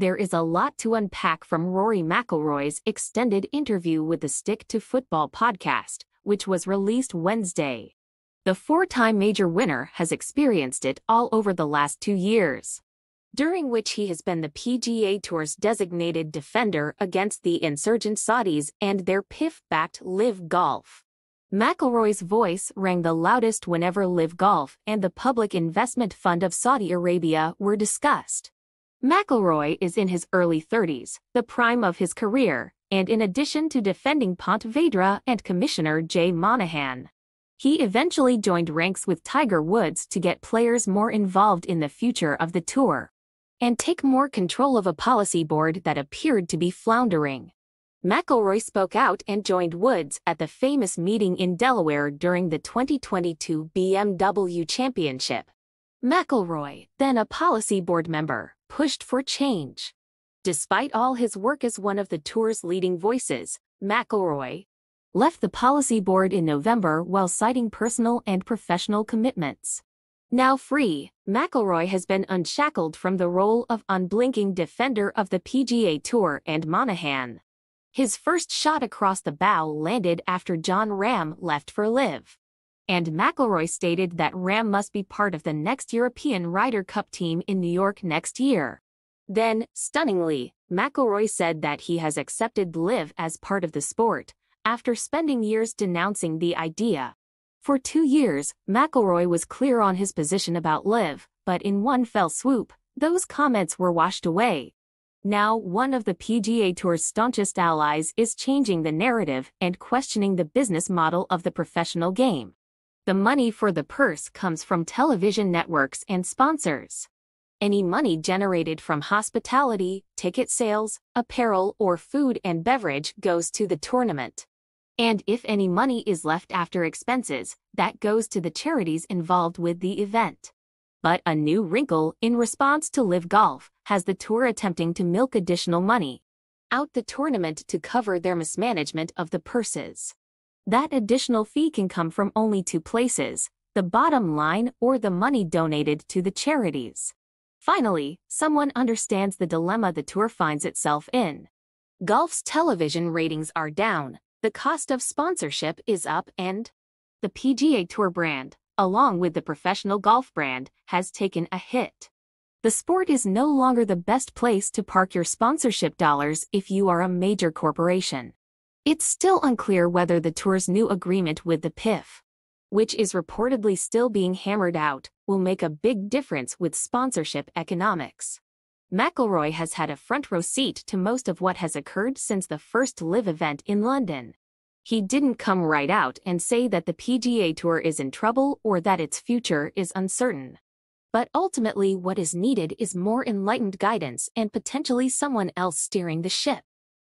there is a lot to unpack from Rory McIlroy's extended interview with the Stick to Football podcast, which was released Wednesday. The four-time major winner has experienced it all over the last two years, during which he has been the PGA Tour's designated defender against the insurgent Saudis and their PIF-backed LIV Golf. McIlroy's voice rang the loudest whenever LIV Golf and the Public Investment Fund of Saudi Arabia were discussed. McIlroy is in his early 30s, the prime of his career, and in addition to defending Ponte Vedra and Commissioner Jay Monahan, he eventually joined ranks with Tiger Woods to get players more involved in the future of the tour and take more control of a policy board that appeared to be floundering. McIlroy spoke out and joined Woods at the famous meeting in Delaware during the 2022 BMW Championship. McIlroy, then a policy board member, pushed for change. Despite all his work as one of the tour's leading voices, McIlroy left the policy board in November while citing personal and professional commitments. Now free, McIlroy has been unshackled from the role of unblinking defender of the PGA Tour and Monahan. His first shot across the bow landed after Jon Rahm left for LIV. And McIlroy stated that Rahm must be part of the next European Ryder Cup team in New York next year. Then, stunningly, McIlroy said that he has accepted LIV as part of the sport, after spending years denouncing the idea. For two years, McIlroy was clear on his position about LIV, but in one fell swoop, those comments were washed away. Now, one of the PGA Tour's staunchest allies is changing the narrative and questioning the business model of the professional game. The money for the purse comes from television networks and sponsors. Any money generated from hospitality, ticket sales, apparel, or food and beverage goes to the tournament. And if any money is left after expenses, that goes to the charities involved with the event. But a new wrinkle in response to LIV Golf has the tour attempting to milk additional money out the tournament to cover their mismanagement of the purses. That additional fee can come from only two places, the bottom line or the money donated to the charities. Finally, someone understands the dilemma the tour finds itself in. Golf's television ratings are down, the cost of sponsorship is up and the PGA Tour brand, along with the professional golf brand, has taken a hit. The sport is no longer the best place to park your sponsorship dollars if you are a major corporation. It's still unclear whether the tour's new agreement with the PIF, which is reportedly still being hammered out, will make a big difference with sponsorship economics. McIlroy has had a front row seat to most of what has occurred since the first LIV event in London. He didn't come right out and say that the PGA Tour is in trouble or that its future is uncertain. But ultimately what is needed is more enlightened guidance and potentially someone else steering the ship.